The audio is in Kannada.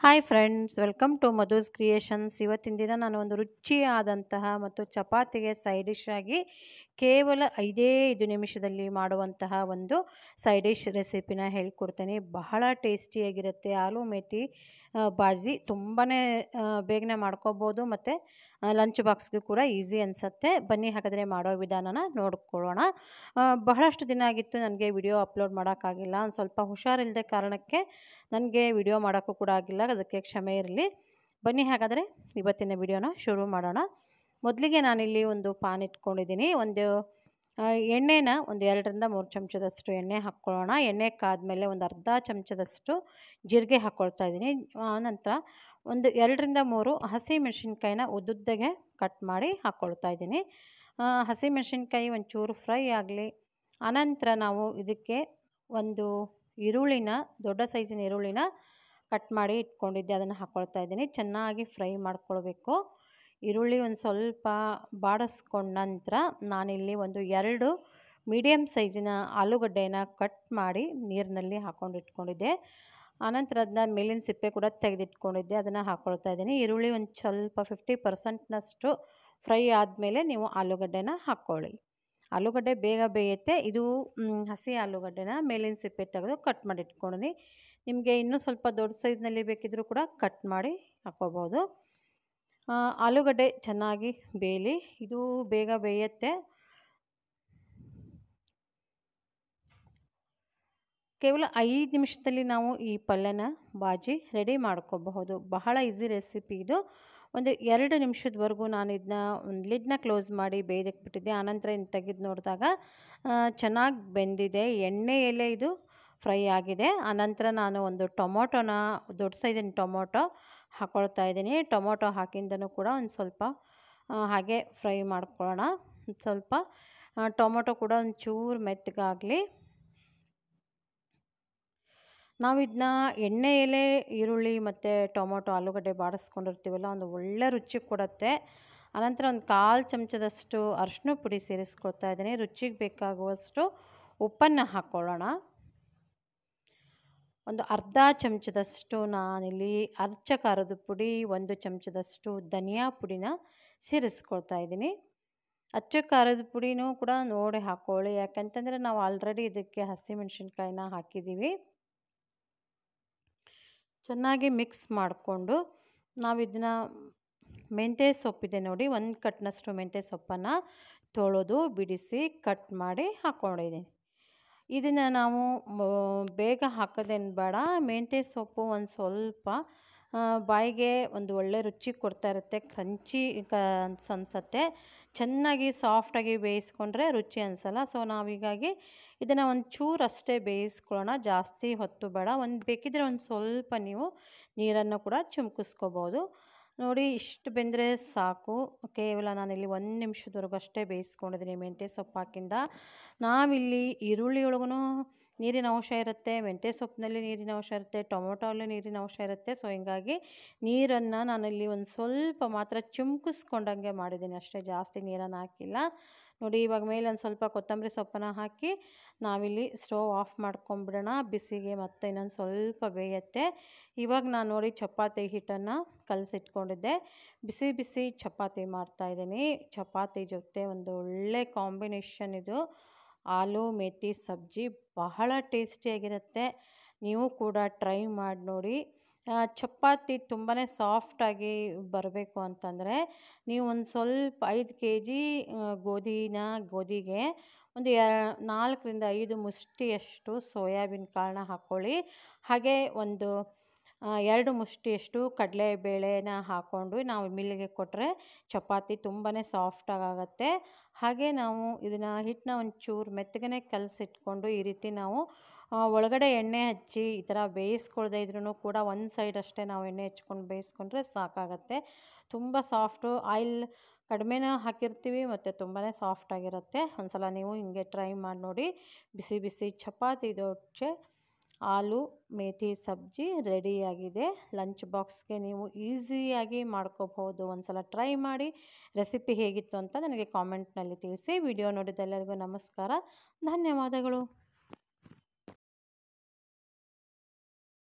Hi friends welcome to Madhu's creations ಇವತ್ತಿನ ದಿನ ನಾನು ಒಂದು ರುಚಿಯಾದಂತಹ ಮತ್ತು ಚಪಾತಿಗೆ ಸೈಡ್ ಡಿಶ್ ಆಗಿ ಕೇವಲ ಐದೇ ಐದು ನಿಮಿಷದಲ್ಲಿ ಮಾಡುವಂತಹ ಒಂದು ಸೈಡ್ ಡಿಶ್ ರೆಸಿಪಿನ ಹೇಳ್ಕೊಡ್ತೇನೆ. ಬಹಳ ಟೇಸ್ಟಿಯಾಗಿರುತ್ತೆ. ಆಲೂ ಮೇಥಿ ಬಾಜಿ ತುಂಬಾ ಬೇಗನೆ ಮಾಡ್ಕೋಬೋದು ಮತ್ತು ಲಂಚ್ ಬಾಕ್ಸ್ಗೂ ಕೂಡ ಈಸಿ ಅನಿಸುತ್ತೆ. ಬನ್ನಿ ಹಾಗಾದರೆ ಮಾಡೋ ವಿಧಾನನ ನೋಡ್ಕೊಳ್ಳೋಣ. ಬಹಳಷ್ಟು ದಿನ ಆಗಿತ್ತು ನನಗೆ ವಿಡಿಯೋ ಅಪ್ಲೋಡ್ ಮಾಡೋಕ್ಕಾಗಿಲ್ಲ. ಒಂದು ಸ್ವಲ್ಪ ಹುಷಾರಿಲ್ಲದೆ ಕಾರಣಕ್ಕೆ ನನಗೆ ವಿಡಿಯೋ ಮಾಡೋಕ್ಕೂ ಕೂಡ ಆಗಿಲ್ಲ. ಅದಕ್ಕೆ ಕ್ಷಮೆ ಇರಲಿ. ಬನ್ನಿ ಹಾಗಾದರೆ ಇವತ್ತಿನ ವಿಡಿಯೋನ ಶುರು ಮಾಡೋಣ. ಮೊದಲಿಗೆ ನಾನಿಲ್ಲಿ ಒಂದು ಪಾನ್ ಇಟ್ಕೊಂಡಿದ್ದೀನಿ. ಒಂದು ಎಣ್ಣೆನ ಒಂದು ಎರಡರಿಂದ ಮೂರು ಚಮಚದಷ್ಟು ಎಣ್ಣೆ ಹಾಕ್ಕೊಳ್ಳೋಣ. ಎಣ್ಣೆ ಕಾದ್ಮೇಲೆ ಒಂದು ಅರ್ಧ ಚಮಚದಷ್ಟು ಜೀರಿಗೆ ಹಾಕ್ಕೊಳ್ತಾ ಇದ್ದೀನಿ. ಆನಂತರ ಒಂದು ಎರಡರಿಂದ ಮೂರು ಹಸಿ ಮೆಣಸಿನ್ಕಾಯಿನ ಉದ್ದುದ್ದಗೆ ಕಟ್ ಮಾಡಿ ಹಾಕ್ಕೊಳ್ತಾ ಇದ್ದೀನಿ. ಹಸಿ ಮೆಣಸಿನ್ಕಾಯಿ ಒಂಚೂರು ಫ್ರೈ ಆಗಲಿ, ಆನಂತರ ನಾವು ಇದಕ್ಕೆ ಒಂದು ಈರುಳ್ಳಿನ, ದೊಡ್ಡ ಸೈಜಿನ ಈರುಳ್ಳಿನ ಕಟ್ ಮಾಡಿ ಇಟ್ಕೊಂಡಿದ್ದೆ. ಅದನ್ನು ಹಾಕ್ಕೊಳ್ತಾ ಇದ್ದೀನಿ. ಚೆನ್ನಾಗಿ ಫ್ರೈ ಮಾಡ್ಕೊಳ್ಬೇಕು. ಈರುಳ್ಳಿ ಒಂದು ಸ್ವಲ್ಪ ಬಾಡಿಸ್ಕೊಂಡ ನಂತರ ನಾನಿಲ್ಲಿ ಒಂದು ಎರಡು ಮೀಡಿಯಮ್ ಸೈಜಿನ ಆಲೂಗಡ್ಡೆನ ಕಟ್ ಮಾಡಿ ನೀರಿನಲ್ಲಿ ಹಾಕ್ಕೊಂಡು ಇಟ್ಕೊಂಡಿದ್ದೆ. ಆನಂತರ ಅದನ್ನ ಮೇಲಿನ ಸಿಪ್ಪೆ ಕೂಡ ತೆಗೆದಿಟ್ಕೊಂಡಿದ್ದೆ. ಅದನ್ನು ಹಾಕ್ಕೊಳ್ತಾ ಇದ್ದೀನಿ. ಈರುಳ್ಳಿ ಒಂದು ಸ್ವಲ್ಪ ಫಿಫ್ಟಿ ಪರ್ಸೆಂಟ್ನಷ್ಟು ಫ್ರೈ ಆದಮೇಲೆ ನೀವು ಆಲೂಗಡ್ಡೆನ ಹಾಕ್ಕೊಳ್ಳಿ. ಆಲೂಗಡ್ಡೆ ಬೇಗ ಬೇಯುತ್ತೆ. ಇದು ಹಸಿ ಆಲೂಗಡ್ಡೆನ ಮೇಲಿನ ಸಿಪ್ಪೆ ತೆಗೆದು ಕಟ್ ಮಾಡಿ ಇಟ್ಕೊಂಡಿನಿ. ನಿಮಗೆ ಇನ್ನೂ ಸ್ವಲ್ಪ ದೊಡ್ಡ ಸೈಜ್ನಲ್ಲಿ ಬೇಕಿದ್ದರೂ ಕೂಡ ಕಟ್ ಮಾಡಿ ಹಾಕ್ಕೋಬೋದು. ಆಲೂಗಡ್ಡೆ ಚೆನ್ನಾಗಿ ಬೇಯಲಿ. ಇದು ಬೇಗ ಬೇಯುತ್ತೆ. ಕೇವಲ ಐದು ನಿಮಿಷದಲ್ಲಿ ನಾವು ಈ ಪಲ್ಯನ ಬಾಜಿ ರೆಡಿ ಮಾಡ್ಕೋಬಹುದು. ಬಹಳ ಈಸಿ ರೆಸಿಪಿ ಇದು. ಒಂದು ಎರಡು ನಿಮಿಷದವರೆಗೂ ನಾನು ಇದನ್ನ, ಒಂದು ಲಿಡ್ನ ಕ್ಲೋಸ್ ಮಾಡಿ ಬೇಯ್ದಕ್ಕೆ ಬಿಟ್ಟಿದ್ದೆ. ಆನಂತರ ಇನ್ನು ತೆಗೆದು ನೋಡಿದಾಗ ಚೆನ್ನಾಗಿ ಬೆಂದಿದೆ. ಎಣ್ಣೆಯಲ್ಲೇ ಇದು ಫ್ರೈ ಆಗಿದೆ. ಆನಂತರ ನಾನು ಒಂದು ಟೊಮೊಟೊನ, ದೊಡ್ಡ ಸೈಜಿನ ಟೊಮೊಟೊ ಹಾಕ್ಕೊಳ್ತಾ ಇದ್ದೀನಿ. ಟೊಮೊಟೊ ಹಾಕಿಂದನೂ ಕೂಡ ಒಂದು ಸ್ವಲ್ಪ ಹಾಗೆ ಫ್ರೈ ಮಾಡ್ಕೊಳ್ಳೋಣ. ಒಂದು ಸ್ವಲ್ಪ ಟೊಮೊಟೊ ಕೂಡ ಒಂಚೂರು ಮೆತ್ತಗಾಗಲಿ. ನಾವು ಇದನ್ನ ಎಣ್ಣೆಯಲ್ಲೇ ಈರುಳ್ಳಿ ಮತ್ತು ಟೊಮೊಟೊ, ಆಲೂಗಡ್ಡೆ ಬಾಡಿಸ್ಕೊಂಡಿರ್ತೀವಲ್ಲ, ಒಂದು ಒಳ್ಳೆ ರುಚಿ ಕೊಡುತ್ತೆ. ಅನಂತರ ಒಂದು ಕಾಲು ಚಮಚದಷ್ಟು ಅರಶಿನ ಪುಡಿ ಸೇರಿಸ್ಕೊಳ್ತಾ ಇದ್ದೀನಿ. ರುಚಿಗೆ ಬೇಕಾಗುವಷ್ಟು ಉಪ್ಪನ್ನು ಹಾಕ್ಕೊಳ್ಳೋಣ ಒಂದು ಅರ್ಧ ಚಮಚದಷ್ಟು ನಾನಿಲ್ಲಿ ಅರ್ಚ ಖಾರದ ಪುಡಿ, ಒಂದು ಚಮಚದಷ್ಟು ಧನಿಯಾ ಪುಡಿನ ಸೇರಿಸ್ಕೊಳ್ತಾ ಇದ್ದೀನಿ. ಅಚ್ಚ ಖಾರದ ಪುಡಿನೂ ಕೂಡ ನೋಡಿ ಹಾಕ್ಕೊಳ್ಳಿ ಯಾಕಂತಂದರೆ ನಾವು ಆಲ್ರೆಡಿ ಇದಕ್ಕೆ ಹಸಿಮೆಣ್ಸಿನ್ಕಾಯಿನ ಹಾಕಿದ್ದೀವಿ. ಚೆನ್ನಾಗಿ ಮಿಕ್ಸ್ ಮಾಡಿಕೊಂಡು ನಾವು ಇದನ್ನ ಮೆಂತ್ಯ ಸೊಪ್ಪಿದೆ ನೋಡಿ, ಒಂದು ಕಟ್ನಷ್ಟು ಮೆಂತ್ಯ ಸೊಪ್ಪನ್ನು ತೊಳೆದು ಬಿಡಿಸಿ ಕಟ್ ಮಾಡಿ ಹಾಕ್ಕೊಂಡಿದ್ದೀನಿ ಇದನ್ನು ನಾವು ಬೇಗ ಹಾಕೋದೇನು ಬೇಡ. ಮೆಂತ್ಯ ಸೊಪ್ಪು ಒಂದು ಸ್ವಲ್ಪ ಬಾಯಿಗೆ ಒಂದು ಒಳ್ಳೆ ರುಚಿ ಕೊಡ್ತಾ ಇರುತ್ತೆ. ಕ್ರಂಚಿ ಕ ಅನ್ಸತ್ತೆ. ಚೆನ್ನಾಗಿ ಸಾಫ್ಟಾಗಿ ಬೇಯಿಸ್ಕೊಂಡ್ರೆ ರುಚಿ ಅನಿಸಲ್ಲ. ಸೊ ನಾವೀಗಾಗಿ ಇದನ್ನು ಒಂದು ಅಷ್ಟೇ ಬೇಯಿಸ್ಕೊಳ್ಳೋಣ. ಜಾಸ್ತಿ ಹೊತ್ತು ಬೇಡ. ಒಂದು ಬೇಕಿದ್ರೆ ಒಂದು ಸ್ವಲ್ಪ ನೀವು ನೀರನ್ನು ಕೂಡ ಚಿಮ್ಕಿಸ್ಕೋಬೋದು. ನೋಡಿ ಇಷ್ಟು ಬೆಂದರೆ ಸಾಕು. ಕೇವಲ ನಾನಿಲ್ಲಿ ಒಂದು ನಿಮಿಷದವರೆಗೂ ಅಷ್ಟೇ ಬೇಯಿಸ್ಕೊಂಡಿದ್ದೀನಿ ಮೆಂತ್ಯ ಸೊಪ್ಪು ಹಾಕಿಂದ ನಾವಿಲ್ಲಿ ಈರುಳ್ಳಿ ಒಳಗೂ ನೀರಿನ ಅಂಶ ಇರುತ್ತೆ, ಮೆಂತ್ಯ ಸೊಪ್ಪಿನಲ್ಲಿ ನೀರಿನ ಅಂಶ ಇರುತ್ತೆ ಟೊಮೊಟೊಲ್ಲಿ ನೀರಿನ ಅಂಶ ಇರುತ್ತೆ. ಸೊ ಹಿಂಗಾಗಿ ನೀರನ್ನು ನಾನಿಲ್ಲಿ ಒಂದು ಸ್ವಲ್ಪ ಮಾತ್ರ ಚುಮ್ಕಿಸ್ಕೊಂಡಂಗೆ ಮಾಡಿದ್ದೀನಿ. ಅಷ್ಟೇ ಜಾಸ್ತಿ ನೀರನ್ನು ಹಾಕಿಲ್ಲ. ನೋಡಿ, ಇವಾಗ ಮೇಲೆ ಒಂದು ಸ್ವಲ್ಪ ಕೊತ್ತಂಬರಿ ಸೊಪ್ಪನ್ನು ಹಾಕಿ ನಾವಿಲ್ಲಿ ಸ್ಟೋವ್ ಆಫ್ ಮಾಡ್ಕೊಂಬಿಡೋಣ. ಬಿಸಿಗೆ ಮತ್ತೆ ಇನ್ನೊಂದು ಸ್ವಲ್ಪ ಬೇಯುತ್ತೆ. ಇವಾಗ ನಾನು ನೋಡಿ ಚಪಾತಿ ಹಿಟ್ಟನ್ನು ಕಲಸಿಟ್ಕೊಂಡಿದ್ದೆ. ಬಿಸಿ ಬಿಸಿ ಚಪಾತಿ ಮಾಡ್ತಾಯಿದ್ದೀನಿ ಚಪಾತಿ ಜೊತೆ ಒಂದು ಒಳ್ಳೆ ಕಾಂಬಿನೇಷನ್ ಇದು. ಆಲೂ ಮೆಥಿ ಸಬ್ಜಿ ಬಹಳ ಟೇಸ್ಟಿಯಾಗಿರುತ್ತೆ. ನೀವು ಕೂಡ ಟ್ರೈ ಮಾಡಿ ನೋಡಿ. ಚಪಾತಿ ತುಂಬಾ ಸಾಫ್ಟಾಗಿ ಬರಬೇಕು ಅಂತಂದರೆ ನೀವು ಒಂದು ಸ್ವಲ್ಪ ಐದು ಕೆ ಜಿ ಗೋಧಿನ, ಗೋಧಿಗೆ ಒಂದು ಎ ನಾಲ್ಕರಿಂದ ಐದು ಮುಷ್ಟಿಯಷ್ಟು ಸೋಯಾಬೀನ್ ಕಾಳನ್ನ ಹಾಕ್ಕೊಳ್ಳಿ ಹಾಗೆ ಒಂದು ಎರಡು ಮುಷ್ಟಿಯಷ್ಟು ಕಡಲೆಬೇಳೆನ ಹಾಕ್ಕೊಂಡು ನಾವು ಮಿಲ್ಲಿಗೆ ಕೊಟ್ಟರೆ ಚಪಾತಿ ತುಂಬಾ ಸಾಫ್ಟಾಗುತ್ತೆ ಹಾಗೆ ನಾವು ಇದನ್ನು ಹಿಟ್ಟನ್ನ ಒಂಚೂರು ಮೆತ್ತಗೆ ಕಲಸಿಟ್ಕೊಂಡು ಈ ರೀತಿ ನಾವು ಒಳಗಡೆ ಎಣ್ಣೆ ಹಚ್ಚಿ ಈ ಥರ ಬೇಯಿಸ್ಕೊಳ್ದೆ ಇದ್ರೂ ಕೂಡ ಒಂದು ಸೈಡ್ ಅಷ್ಟೇ ನಾವು ಎಣ್ಣೆ ಹಚ್ಕೊಂಡು ಬೇಯಿಸ್ಕೊಂಡ್ರೆ ಸಾಕಾಗತ್ತೆ. ತುಂಬ ಸಾಫ್ಟು, ಆಯಿಲ್ ಕಡಿಮೆನ ಹಾಕಿರ್ತೀವಿ ಮತ್ತು ತುಂಬಾ ಸಾಫ್ಟಾಗಿರುತ್ತೆ ಒಂದು ಸಲ ನೀವು ಹಿಂಗೆ ಟ್ರೈ ಮಾಡಿ ನೋಡಿ. ಬಿಸಿ ಬಿಸಿ ಚಪಾತಿ ದೋಸೆ ಆಲೂ ಮೇಥಿ, ಸಬ್ಜಿ ರೆಡಿಯಾಗಿದೆ ಲಂಚ್ ಬಾಕ್ಸ್ಗೆ ನೀವು ಈಸಿಯಾಗಿ ಮಾಡ್ಕೋಬಹುದು. ಒಂದು ಸಲ ಟ್ರೈ ಮಾಡಿ ರೆಸಿಪಿ ಹೇಗಿತ್ತು ಅಂತ ನನಗೆ ಕಾಮೆಂಟ್ನಲ್ಲಿ ತಿಳಿಸಿ. ವಿಡಿಯೋ ನೋಡಿದ ಎಲ್ಲರಿಗೂ ನಮಸ್ಕಾರ. ಧನ್ಯವಾದಗಳು.